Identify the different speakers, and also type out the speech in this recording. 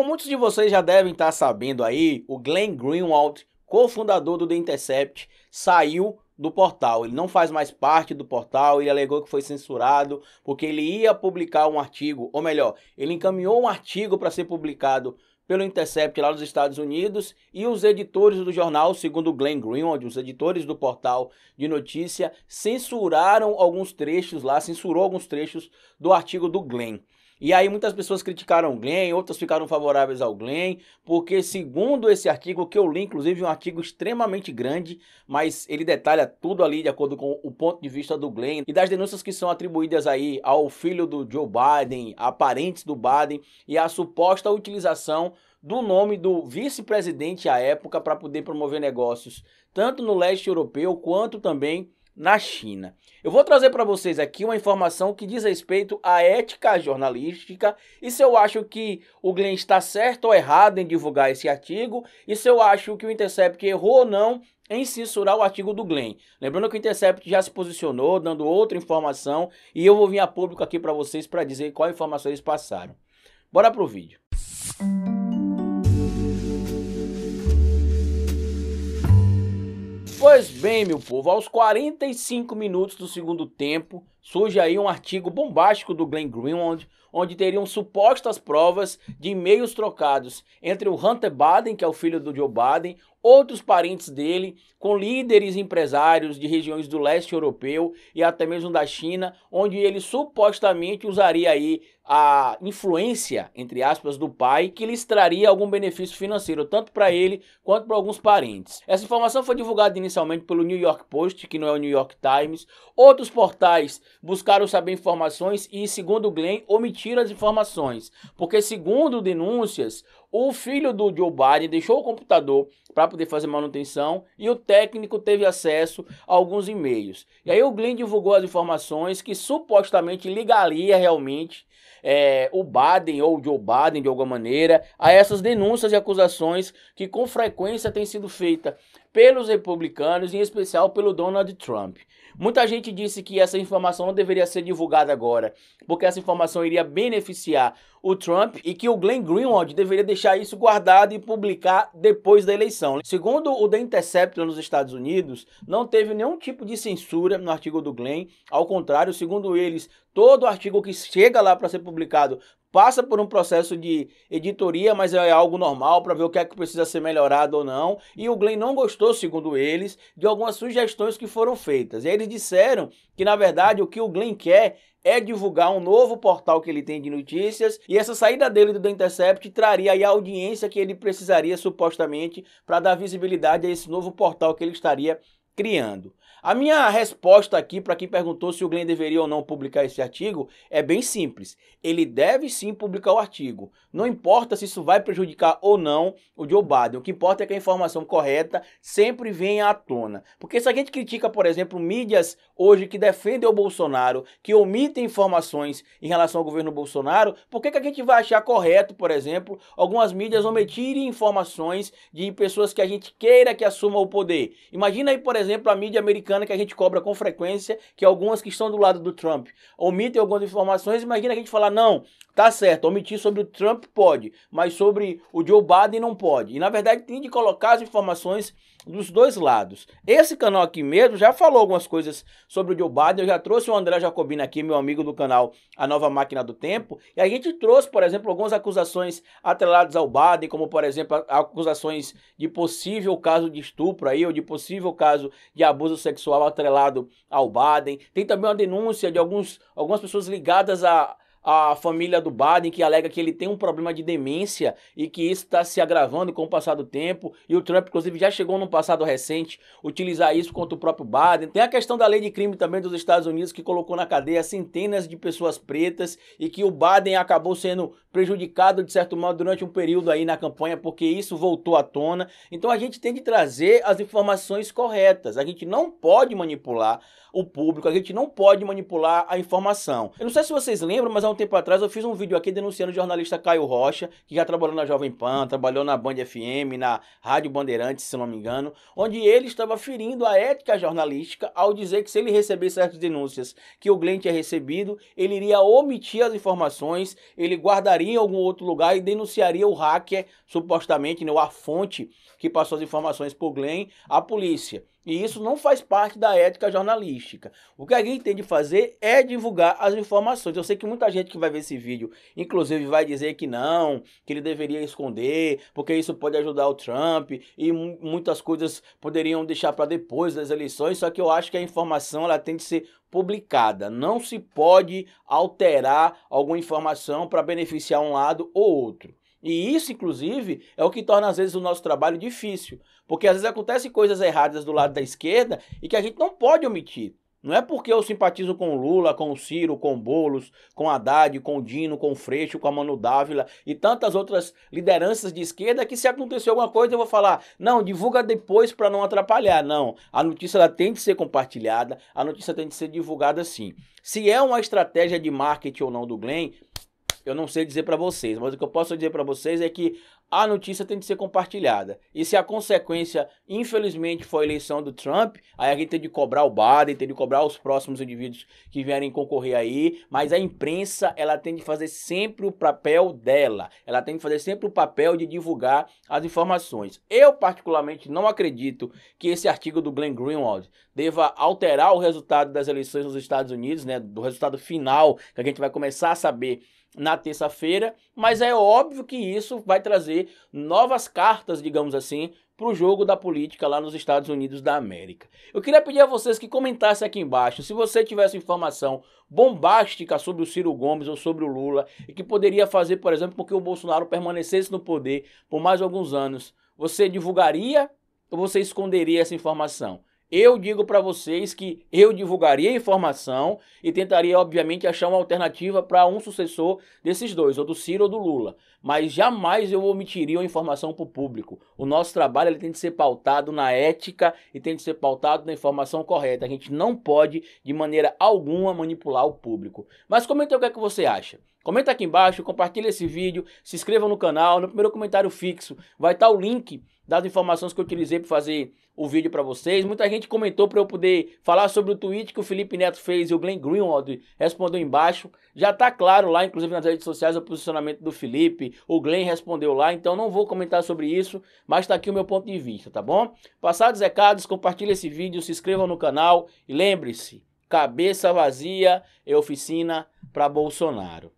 Speaker 1: Como muitos de vocês já devem estar sabendo aí, o Glenn Greenwald, cofundador do The Intercept, saiu do portal. Ele não faz mais parte do portal, ele alegou que foi censurado porque ele ia publicar um artigo, ou melhor, ele encaminhou um artigo para ser publicado pelo Intercept lá nos Estados Unidos e os editores do jornal, segundo Glenn Greenwald, os editores do portal de notícia, censuraram alguns trechos lá, censurou alguns trechos do artigo do Glenn. E aí muitas pessoas criticaram o Glenn, outras ficaram favoráveis ao Glenn, porque segundo esse artigo, que eu li, inclusive um artigo extremamente grande, mas ele detalha tudo ali de acordo com o ponto de vista do Glenn e das denúncias que são atribuídas aí ao filho do Joe Biden, a parentes do Biden e a suposta utilização do nome do vice-presidente à época para poder promover negócios, tanto no leste europeu quanto também na China. Eu vou trazer para vocês aqui uma informação que diz respeito à ética jornalística e se eu acho que o Glenn está certo ou errado em divulgar esse artigo e se eu acho que o Intercept errou ou não em censurar o artigo do Glenn. Lembrando que o Intercept já se posicionou, dando outra informação e eu vou vir a público aqui para vocês para dizer qual informação eles passaram. Bora pro vídeo. Pois bem, meu povo, aos 45 minutos do segundo tempo, surge aí um artigo bombástico do Glenn Greenwald, onde teriam supostas provas de e-mails trocados entre o Hunter Biden, que é o filho do Joe Biden, outros parentes dele, com líderes empresários de regiões do leste europeu e até mesmo da China, onde ele supostamente usaria aí a influência, entre aspas, do pai, que lhes traria algum benefício financeiro, tanto para ele quanto para alguns parentes. Essa informação foi divulgada inicialmente pelo New York Post, que não é o New York Times. Outros portais buscaram saber informações e, segundo Glenn, omitiram as informações, porque, segundo denúncias, o filho do Joe Biden deixou o computador para poder fazer manutenção e o técnico teve acesso a alguns e-mails. E aí o Glenn divulgou as informações que supostamente ligaria realmente é, o Biden ou o Joe Biden de alguma maneira a essas denúncias e acusações que com frequência têm sido feitas pelos republicanos, em especial pelo Donald Trump. Muita gente disse que essa informação não deveria ser divulgada agora, porque essa informação iria beneficiar o Trump e que o Glenn Greenwald deveria deixar isso guardado e publicar depois da eleição. Segundo o The Intercept nos Estados Unidos, não teve nenhum tipo de censura no artigo do Glenn, ao contrário, segundo eles, todo artigo que chega lá para ser publicado passa por um processo de editoria, mas é algo normal para ver o que é que precisa ser melhorado ou não. E o Glenn não gostou, segundo eles, de algumas sugestões que foram feitas. E eles disseram que, na verdade, o que o Glenn quer é divulgar um novo portal que ele tem de notícias e essa saída dele do The Intercept traria a audiência que ele precisaria supostamente para dar visibilidade a esse novo portal que ele estaria criando. A minha resposta aqui para quem perguntou se o Glenn deveria ou não publicar esse artigo é bem simples. Ele deve sim publicar o artigo. Não importa se isso vai prejudicar ou não o Joe Biden. O que importa é que a informação correta sempre venha à tona. Porque se a gente critica, por exemplo, mídias hoje que defendem o Bolsonaro, que omitem informações em relação ao governo Bolsonaro, por que, que a gente vai achar correto, por exemplo, algumas mídias omitirem informações de pessoas que a gente queira que assumam o poder? Imagina aí, por exemplo, a mídia americana americana que a gente cobra com frequência, que algumas que estão do lado do Trump omitem algumas informações. Imagina a gente falar, não, tá certo, omitir sobre o Trump pode, mas sobre o Joe Biden não pode. E na verdade tem de colocar as informações dos dois lados. Esse canal aqui mesmo já falou algumas coisas sobre o Joe Biden. Eu já trouxe o André Jacobino aqui, meu amigo do canal A Nova Máquina do Tempo. E a gente trouxe, por exemplo, algumas acusações atreladas ao Biden, como por exemplo, acusações de possível caso de estupro aí, ou de possível caso de abuso sexual atrelado ao Biden. Tem também uma denúncia de alguns, algumas pessoas ligadas a a família do Biden, que alega que ele tem um problema de demência e que isso está se agravando com o passar do tempo. E o Trump, inclusive, já chegou no passado recente utilizar isso contra o próprio Biden. Tem a questão da lei de crime também dos Estados Unidos, que colocou na cadeia centenas de pessoas pretas e que o Biden acabou sendo prejudicado, de certo modo, durante um período aí na campanha, porque isso voltou à tona. Então a gente tem de trazer as informações corretas. A gente não pode manipular o público, a gente não pode manipular a informação. Eu não sei se vocês lembram, mas há um tempo atrás, eu fiz um vídeo aqui denunciando o jornalista Caio Rocha, que já trabalhou na Jovem Pan, trabalhou na Band FM, na Rádio Bandeirantes, se não me engano, onde ele estava ferindo a ética jornalística ao dizer que se ele recebesse certas denúncias que o Glenn tinha recebido, ele iria omitir as informações, ele guardaria em algum outro lugar e denunciaria o hacker, supostamente, né, a fonte que passou as informações por Glenn, à polícia. E isso não faz parte da ética jornalística. O que a gente tem de fazer é divulgar as informações. Eu sei que muita gente que vai ver esse vídeo, inclusive, vai dizer que não, que ele deveria esconder, porque isso pode ajudar o Trump e muitas coisas poderiam deixar para depois das eleições. Só que eu acho que a informação ela tem de ser publicada. Não se pode alterar alguma informação para beneficiar um lado ou outro. E isso, inclusive, é o que torna às vezes o nosso trabalho difícil, porque às vezes acontecem coisas erradas do lado da esquerda e que a gente não pode omitir. Não é porque eu simpatizo com o Lula, com o Ciro, com o Boulos, com o Haddad, com o Dino, com o Freixo, com a Manu Dávila e tantas outras lideranças de esquerda que se acontecer alguma coisa eu vou falar, não, divulga depois para não atrapalhar. Não, a notícia ela tem de ser compartilhada, a notícia tem de ser divulgada sim. Se é uma estratégia de marketing ou não do Glenn, eu não sei dizer para vocês, mas o que eu posso dizer para vocês é que a notícia tem que ser compartilhada. E se a consequência, infelizmente, for a eleição do Trump, aí a gente tem de cobrar o Biden, tem de cobrar os próximos indivíduos que vierem concorrer aí, mas a imprensa, ela tem de fazer sempre o papel dela. Ela tem de fazer sempre o papel de divulgar as informações. Eu, particularmente, não acredito que esse artigo do Glenn Greenwald deva alterar o resultado das eleições nos Estados Unidos, né, do resultado final, que a gente vai começar a saber na terça-feira, mas é óbvio que isso vai trazer novas cartas, digamos assim, para o jogo da política lá nos Estados Unidos da América. Eu queria pedir a vocês que comentassem aqui embaixo se você tivesse informação bombástica sobre o Ciro Gomes ou sobre o Lula e que poderia fazer, por exemplo, com que o Bolsonaro permanecesse no poder por mais alguns anos. Você divulgaria ou você esconderia essa informação? Eu digo para vocês que eu divulgaria a informação e tentaria, obviamente, achar uma alternativa para um sucessor desses dois, ou do Ciro ou do Lula. Mas jamais eu omitiria uma informação para o público. O nosso trabalho tem de ser pautado na ética e tem de ser pautado na informação correta. A gente não pode, de maneira alguma, manipular o público. Mas comenta o que, é que você acha. Comenta aqui embaixo, compartilha esse vídeo, se inscreva no canal. No primeiro comentário fixo vai estar o link das informações que eu utilizei para fazer o vídeo para vocês. Muita gente comentou para eu poder falar sobre o tweet que o Felipe Neto fez e o Glenn Greenwald respondeu embaixo. Já está claro lá, inclusive nas redes sociais, o posicionamento do Felipe. O Glenn respondeu lá, então não vou comentar sobre isso, mas está aqui o meu ponto de vista, tá bom? Passados recados, compartilhe esse vídeo, se inscrevam no canal e lembre-se, cabeça vazia é oficina para Bolsonaro.